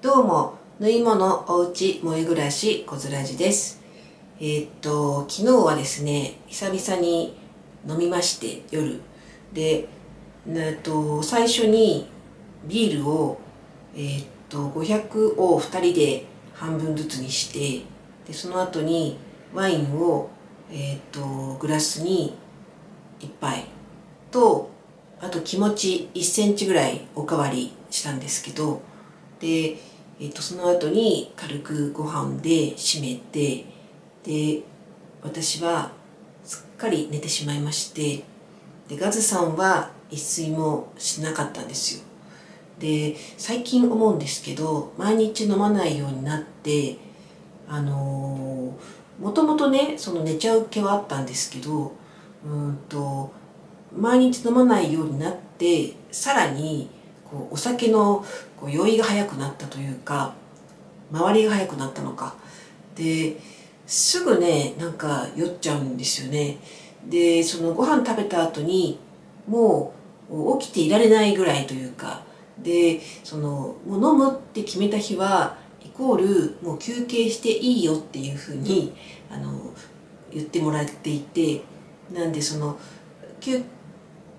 どうも、縫い物おうち萌え暮らしこずらじです。えーっと、昨日はですね、久々に飲みまして、夜。で、えっと、最初にビールを、えーっと、500を2人で半分ずつにして、で、その後にワインを、えーっと、グラスに1杯と、あと気持ち1センチぐらいおかわりしたんですけど、で、えっと、その後に軽くご飯で締めて、で、私はすっかり寝てしまいまして、で、ガズさんは一睡もしなかったんですよ。で、最近思うんですけど、毎日飲まないようになって、あのー、もともとね、その寝ちゃう気はあったんですけど、うんと、毎日飲まないようになって、さらに、こう、お酒のこう酔いが早くなったというか、周りが早くなったのか。で、すぐね、なんか酔っちゃうんですよね。で、そのご飯食べた後に、もう起きていられないぐらいというか、で、その、もう飲むって決めた日は、イコール、もう休憩していいよっていうふうに、あの、言ってもらっていて、なんでその、休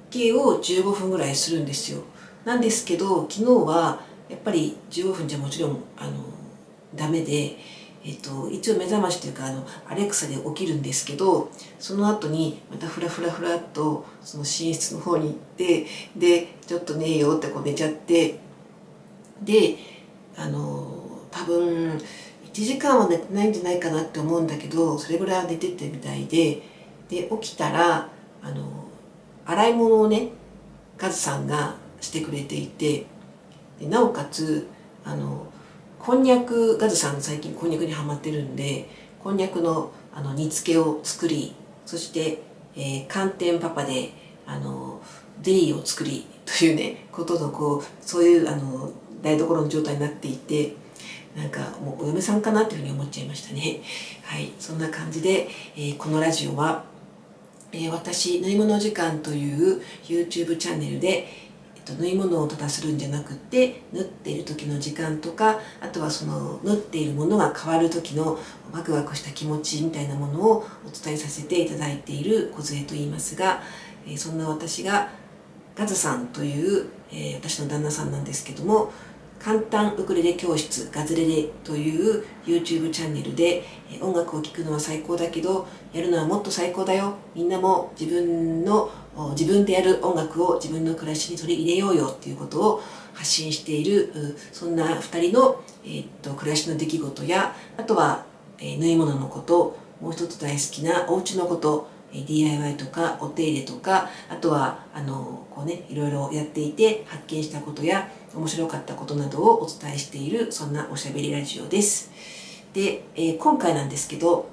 憩を15分ぐらいするんですよ。なんですけど、昨日は、やっぱり15分じゃもちろん、あの、ダメで、えっと、一応目覚ましというか、あの、アレクサで起きるんですけど、その後にまたフラフラフラっと、その寝室の方に行って、で、ちょっと寝ようってこう寝ちゃって、で、あの、多分、1時間は寝てないんじゃないかなって思うんだけど、それぐらいは寝ててみたいで、で、起きたら、あの、洗い物をね、カズさんがしてくれていて、なおかつ、あの、こんにゃく、ガズさん最近こんにゃくにハマってるんで、こんにゃくのあの煮付けを作り、そして、えー寒天パパで、あの、ゼリーを作り、というね、ことのこう、そういうあの、台所の状態になっていて、なんかもうお嫁さんかなっていうふうに思っちゃいましたね。はい、そんな感じで、えーこのラジオは、えー私、縫い物時間という YouTube チャンネルで、と、縫い物をただするんじゃなくて、縫っている時の時間とか、あとはその縫っているものが変わる時のワクワクした気持ちみたいなものをお伝えさせていただいている小杖と言いますが、えそんな私がガズさんという、え私の旦那さんなんですけども、簡単ウクレレ教室ガズレレという YouTube チャンネルで音楽を聴くのは最高だけどやるのはもっと最高だよ。みんなも自分の自分でやる音楽を自分の暮らしに取り入れようよっていうことを発信しているそんな2人の、えーっと暮らしの出来事やあとは、えー縫い物のこともう一つ大好きなお家のことえ DIY とかお手入れとかあとはあのこうねいろいろやっていて発見したことや面白かったことなどをお伝えしているそんなおしゃべりラジオです。で、えー今回なんですけど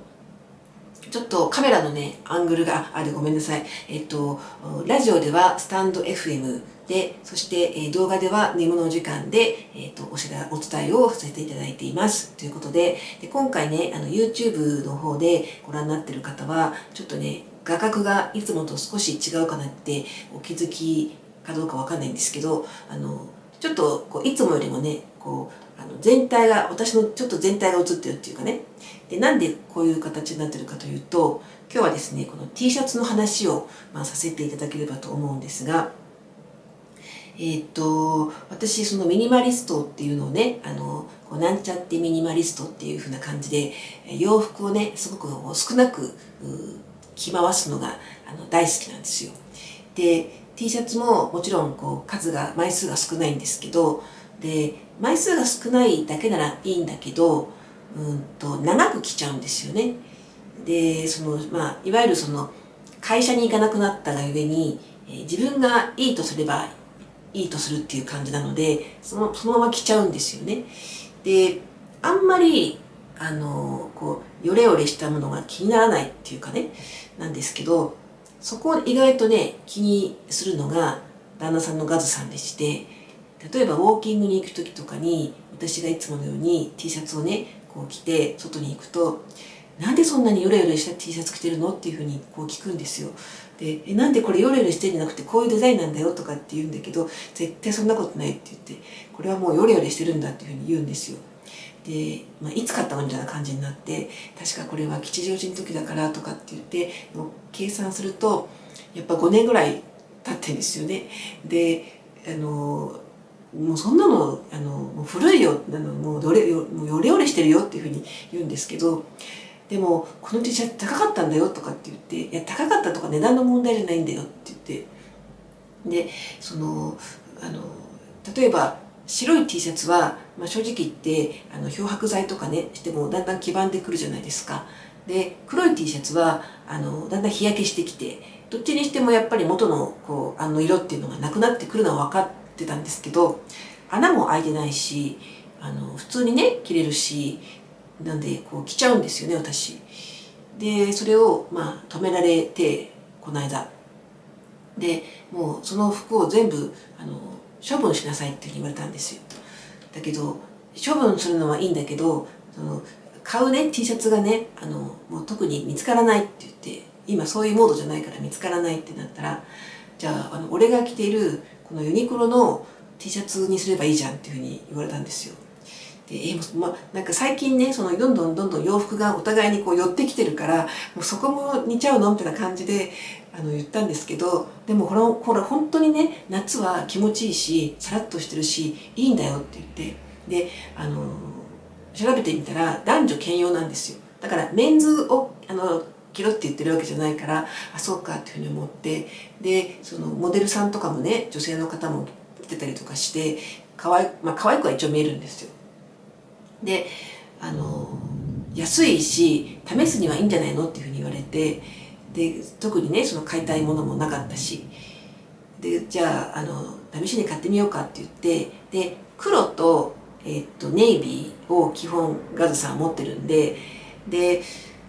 ちょっとカメラのね、アングルが、あ、でごめんなさい。えっと、ラジオではスタンド FM で、そして、え動画では眠の時間で、えっと、お知ら、お伝えをさせていただいています。ということで、で今回ね、あの、YouTube の方でご覧になってる方は、ちょっとね、画角がいつもと少し違うかなってお気づきかどうかわかんないんですけど、あの、ちょっとこういつもよりもね、こう、あの全体が、私のちょっと全体が映ってるっていうかね。で、なんでこういう形になってるかというと、今日はですね、この T シャツの話を、まあ、させていただければと思うんですが、えーっと、私、そのミニマリストっていうのをね、あの、こうなんちゃってミニマリストっていう風な感じで、洋服をね、すごく少なく着回すのがあの大好きなんですよ。で、T シャツももちろんこう数が、枚数が少ないんですけど、で、枚数が少ないだけならいいんだけど、うんと、長く着ちゃうんですよね。で、その、まあ、いわゆるその、会社に行かなくなったがゆえに、えー自分がいいとすればいいとするっていう感じなので、そのそのまま着ちゃうんですよね。で、あんまり、あの、こう、ヨレヨレしたものが気にならないっていうかね、なんですけど、そこを意外とね、気にするのが、旦那さんのガズさんでして、例えばウォーキングに行く時とかに、私がいつものように T シャツをね、こう着て、外に行くと、なんでそんなにヨレヨレした T シャツ着てるのっていうふうにこう聞くんですよ。でえなんでこれヨレヨレしてんじゃなくてこういうデザインなんだよとかって言うんだけど絶対そんなことないって言ってこれはもうヨレヨレしてるんだっていうふうに言うんですよ。で、まあ、いつ買ったのみたいな感じになって確かこれは吉祥寺の時だからとかって言ってもう計算するとやっぱ5年ぐらい経ってんですよね。であのもうそんなのあのもう古いよあのもうどれよもうヨレヨレしてるよっていうふうに言うんですけどでもこの T シャツ高かったんだよとかって言っていや高かったとか値段の問題じゃないんだよって言ってでそのあの例えば白い T シャツは、まあ、正直言ってあの漂白剤とかねしてもだんだん黄ばんでくるじゃないですか。で黒い T シャツはあのだんだん日焼けしてきてどっちにしてもやっぱり元のこうあの色っていうのがなくなってくるのは分かってたんですけど穴も開いてないしあの普通にね着れるしなんでこう着ちゃうんですよね私。でそれをまあ止められてこの間でもうその服を全部あの処分しなさいって言われたんですよだけど処分するのはいいんだけどその買うね T シャツがねあのもう特に見つからないって言って今そういうモードじゃないから見つからないってなったらじゃああの俺が着ているこのユニクロの T シャツにすればいいじゃんっていうふうに言われたんですよ。でえまなんか最近ねそのどんどんどんどん洋服がお互いにこう寄ってきてるからもうそこも似ちゃうのみたいな感じであの言ったんですけどでもほらほら本当にね夏は気持ちいいしさらっとしてるしいいんだよって言ってであの調べてみたら男女兼用なんですよ。だからメンズをあの着ろって言ってるわけじゃないからあそうかっていうふうに思ってでそのモデルさんとかもね女性の方も来てたりとかして可愛まあ可愛くは一応見えるんですよ。であの安いし試すにはいいんじゃないのっていうふうに言われてで特にねその買いたいものもなかったしでじゃああの試しに買ってみようかって言ってで黒と,、え、っとネイビーを基本ガズさん持ってるんでで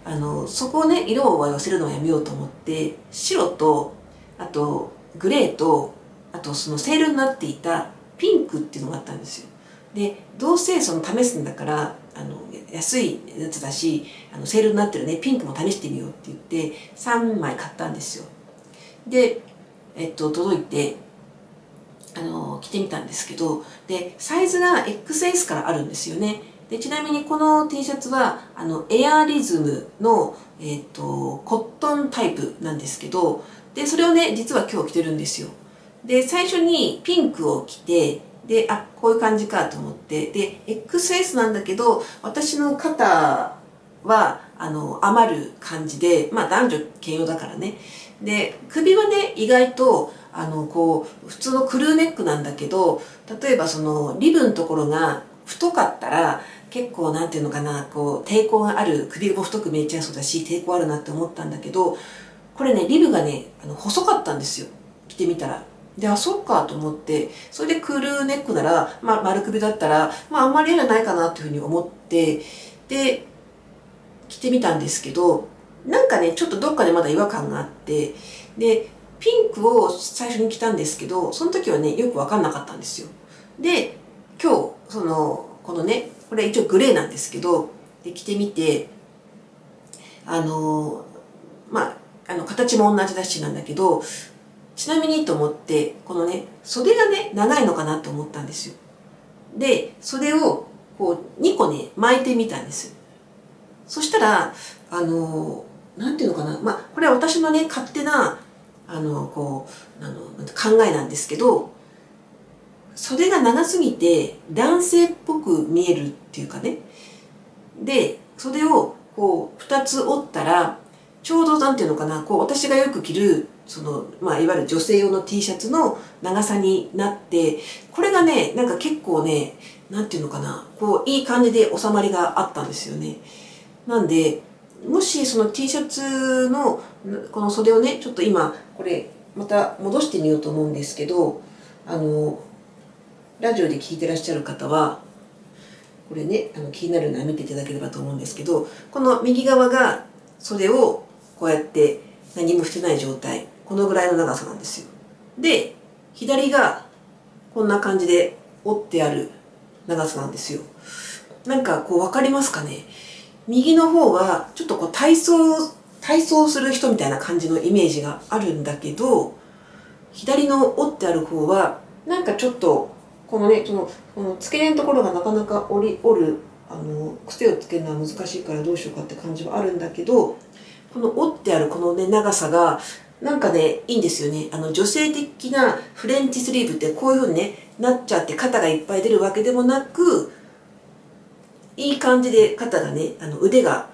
あのそこをね色を寄せるのをやめようと思って白とあとグレーとあとそのセールになっていたピンクっていうのがあったんですよ。でどうせその試すんだからあの安いやつだしあのセールになってるねピンクも試してみようって言って3枚買ったんですよで、えっと、届いてあの着てみたんですけどでサイズが XS からあるんですよねでちなみにこの T シャツはあのエアリズムの、えっと、コットンタイプなんですけどでそれをね実は今日着てるんですよ。で最初にピンクを着てであこういう感じかと思ってで XS なんだけど私の肩はあの余る感じでまあ男女兼用だからね。で首はね意外とあのこう普通のクルーネックなんだけど例えばそのリブのところが太かったら結構なんていうのかなこう抵抗がある首も太く見えちゃいそうだし抵抗あるなって思ったんだけどこれねリブがねあの細かったんですよ着てみたらで、あ、そっかと思って、それでクールネックなら、まあ、丸首だったら、まあ、あんまり嫌じゃないかなというふうに思って、で、着てみたんですけど、なんかね、ちょっとどっかでまだ違和感があって、で、ピンクを最初に着たんですけど、その時はね、よくわかんなかったんですよ。で、今日、その、このね、これ一応グレーなんですけど、で、着てみて、あの、まあ、あの、形も同じだしなんだけど、ちなみにと思ってこのね袖がね長いのかなと思ったんですよ。で袖をこう2個ね巻いてみたんです。そしたらあのなんていうのかなまあこれは私のね勝手なあのこうあの考えなんですけど袖が長すぎて男性っぽく見えるっていうかね。で袖をこう2つ折ったらちょうどなんていうのかなこう私がよく着るその、まあ、いわゆる女性用の T シャツの長さになってこれがねなんか結構ねなんていうのかなこういい感じで収まりがあったんですよね。なんでもしその T シャツのこの袖をねちょっと今これまた戻してみようと思うんですけどあのラジオで聞いてらっしゃる方はこれねあの気になるのは見ていただければと思うんですけどこの右側が袖をこうやって何もしてない状態このぐらいの長さなんですよ。で左がこんな感じで折ってある長さなんですよ。なんかこう分かりますかね？右の方はちょっとこう体操体操する人みたいな感じのイメージがあるんだけど左の折ってある方はなんかちょっとこのねそのこの付け根のところがなかなか折り折るあの癖をつけるのは難しいからどうしようかって感じはあるんだけどこの折ってあるこのね長さがなんかねいいんですよね。あの女性的なフレンチスリーブってこういう風にねなっちゃって肩がいっぱい出るわけでもなくいい感じで肩がねあの腕が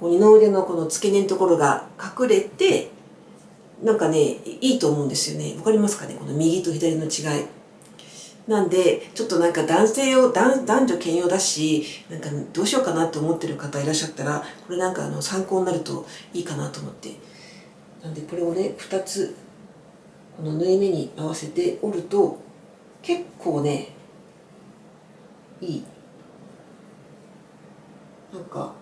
こう二の腕のこの付け根のところが隠れてなんかねいいと思うんですよね。わかりますかね？この右と左の違い。なんでちょっとなんか男性用男女兼用だしなんかどうしようかなって思ってる方いらっしゃったらこれなんかあの参考になるといいかなと思って。なんでこれをね2つこの縫い目に合わせて折ると結構ねいい。なんか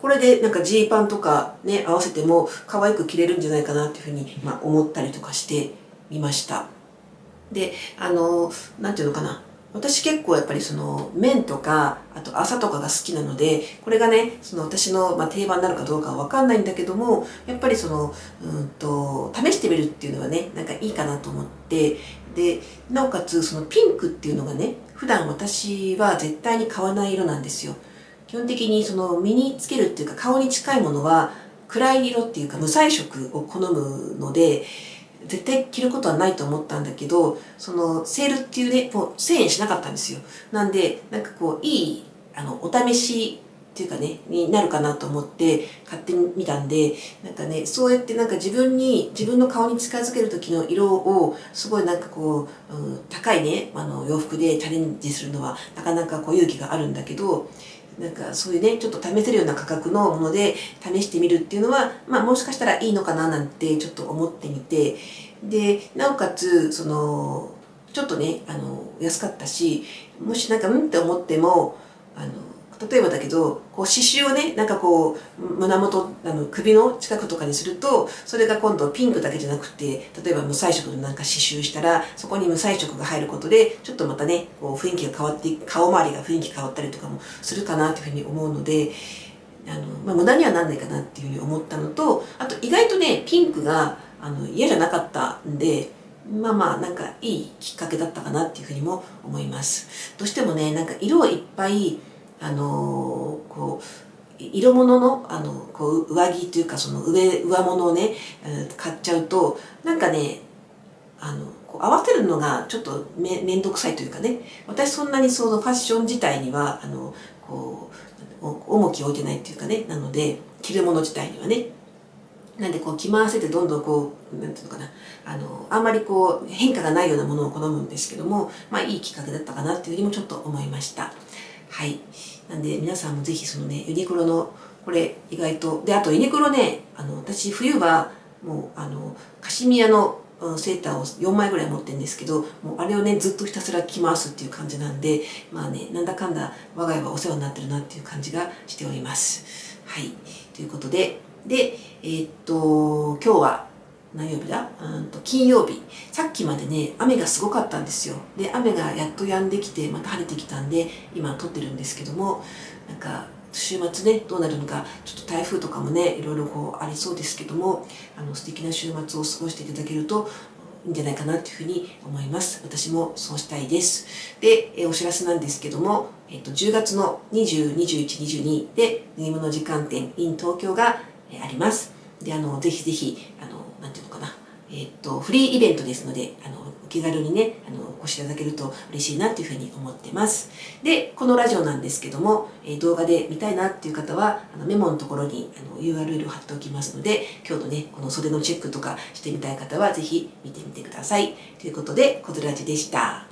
これでなんかジーパンとかね合わせても可愛く着れるんじゃないかなっていうふうに、まあ、思ったりとかしてみました。であの何て言うのかな。私結構やっぱりその麺とかあと朝とかが好きなのでこれがねその私の、ま、定番なるかどうかは分かんないんだけどもやっぱりそのうんと試してみるっていうのはねなんかいいかなと思ってでなおかつそのピンクっていうのがね普段私は絶対に買わない色なんですよ。基本的にその身につけるっていうか顔に近いものは暗い色っていうか無彩色を好むので絶対着ることはないと思ったんだけどそのセールっていうねもう1000円しなかったんですよ。なんでなんかこういいあのお試しっていうかねになるかなと思って買ってみたんでなんかねそうやってなんか自分に自分の顔に近づける時の色をすごいなんかこう、うん、高いねあの洋服でチャレンジするのはなかなかこう勇気があるんだけどなんかそういうねちょっと試せるような価格のもので試してみるっていうのは、まあ、もしかしたらいいのかななんてちょっと思ってみて。でなおかつそのちょっとねあの安かったしもしなんかうんって思ってもあの例えばだけどこう刺繍をねなんかこう胸元あの首の近くとかにするとそれが今度ピンクだけじゃなくて例えば無彩色のなんか刺繍したらそこに無彩色が入ることでちょっとまたねこう雰囲気が変わって顔周りが雰囲気変わったりとかもするかなというふうに思うのであの、まあ、無駄にはなんないかなっていうふうに思ったのとあと意外とねピンクがあの嫌じゃなかったんでまあまあなんかいいきっかけだったかなっていうふうにも思います。どうしてもねなんか色をいっぱいあのこう色物のあのこう上着というかその上上物をね、買っちゃうとなんかねあのこう合わせるのがちょっとめ面倒くさいというかね私そんなにそのファッション自体にはあのこう重きを置いてないっていうかねなので着るもの自体にはね。なんでこう着回せてどんどんこうなんていうのかなあのあんまりこう変化がないようなものを好むんですけどもまあいいきっかけだったかなっていうふうにもちょっと思いました。はい。なんで皆さんもぜひそのねユニクロのこれ意外とであとユニクロねあの私冬はもうあのカシミヤのセーターを4枚ぐらい持ってるんですけどもうあれをねずっとひたすら着回すっていう感じなんでまあねなんだかんだ我が家はお世話になってるなっていう感じがしております。はい。ということででえー、っと今日は何曜日だ？うんと金曜日さっきまでね雨がすごかったんですよで雨がやっと止んできてまた晴れてきたんで今撮ってるんですけどもなんか週末ねどうなるのかちょっと台風とかもねいろいろこうありそうですけどもあの素敵な週末を過ごしていただけるといいんじゃないかなというふうに思います。私もそうしたいです。で、えお知らせなんですけども、えっと、10月の20、21、22で、縫い物時間店 in 東京があります。で、あの、ぜひぜひ、あの、え、っと、フリーイベントですので、あの、お気軽にね、あの、お越しいただけると嬉しいなっていうふうに思ってます。で、このラジオなんですけども、え、動画で見たいなっていう方は、あのメモのところにあの URL を貼っておきますので、今日のね、この袖のチェックとかしてみたい方は、ぜひ見てみてください。ということで、コズラジでした。